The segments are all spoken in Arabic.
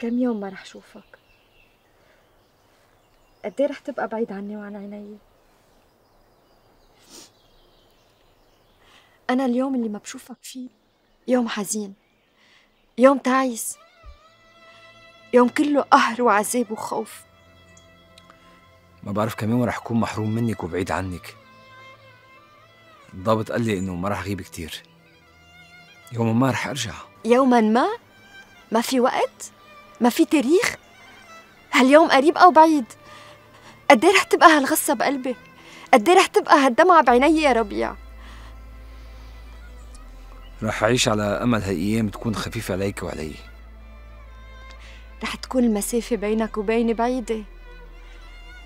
كم يوم ما رح شوفك. قد رح تبقى بعيد عني وعن عيني؟ أنا اليوم اللي ما بشوفك فيه يوم حزين يوم تعيس يوم كله قهر وعذاب وخوف. ما بعرف كم يوم رح أكون محروم منك وبعيد عنك. الضابط قال لي إنه ما رح أغيب كتير. يوما ما رح أرجع. يوما ما؟ ما في وقت؟ ما في تاريخ؟ هاليوم قريب أو بعيد؟ قد رح تبقى هالغصة بقلبي؟ قد رح تبقى هالدمعة بعيني يا ربيع؟ رح أعيش على أمل هالأيام تكون خفيفة عليك وعلي رح تكون المسافة بينك وبيني بعيدة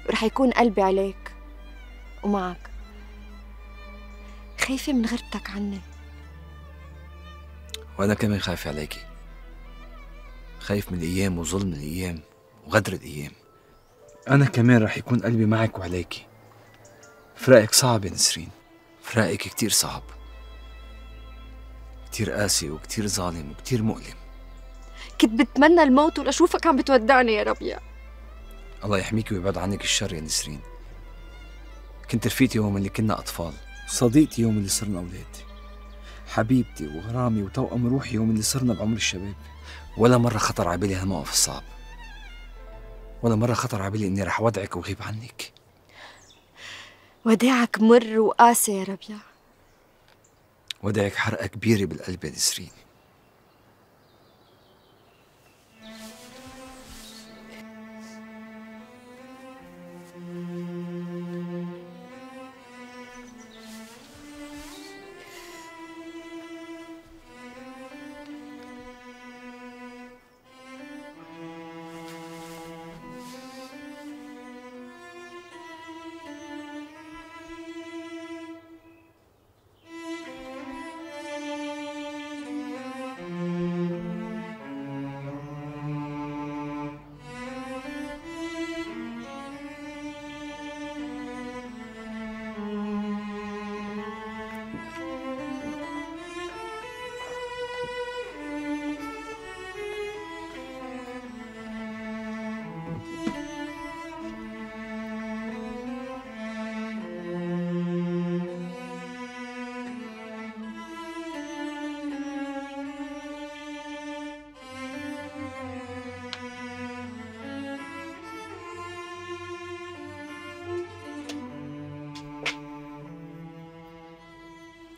ورح يكون قلبي عليك ومعك خايفة من غيرتك عني وأنا كمان خايف عليكي خايف من الأيام وظلم الأيام وغدر الأيام. أنا كمان رح يكون قلبي معك وعليكي. فراقك صعب يا نسرين. فراقك كتير صعب. كتير قاسي وكتير ظالم وكتير مؤلم. كنت بتمنى الموت ولأشوفك عم بتودعني يا ربيع الله يحميكي ويبعد عنك الشر يا نسرين. كنت رفيقتي يوم اللي كنا أطفال. صديقتي يوم اللي صرنا أولاد. حبيبتي وغرامي وتوأم روحي يوم اللي صرنا بعمر الشباب. ولا مرة خطر على بالي هالموقف الصعب. ولا مرة خطر على بالي إني رح ودعك وغيب عنك. وداعك مر وقاسي يا ربيع. ودعك حرقة كبيرة بالقلب يا نسرين.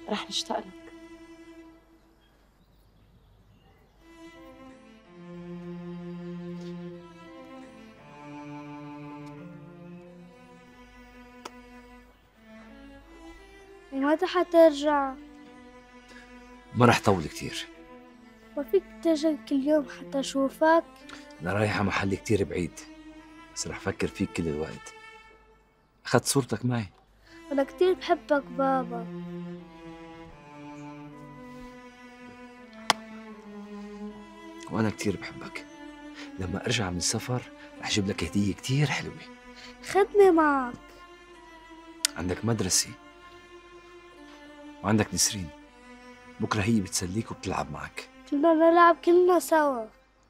رح نشتاق لك. متى حترجع؟ ما رح طول كتير. ما فيك تجي كل يوم حتى أشوفك؟ أنا رايح على محل كتير بعيد بس رح فكر فيك كل الوقت. أخذت صورتك معي؟ أنا كتير بحبك بابا. وأنا كتير بحبك. لما أرجع من السفر رح أجيب لك هدية كتير حلوة. خدني معك. عندك مدرسة وعندك نسرين. بكرة هي بتسليك وبتلعب معك. كنا نلعب كلنا سوا.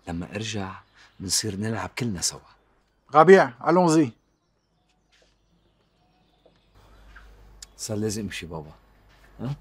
لما أرجع بنصير نلعب كلنا سوا. ربيع allons-y. صار لازم امشي بابا. ها؟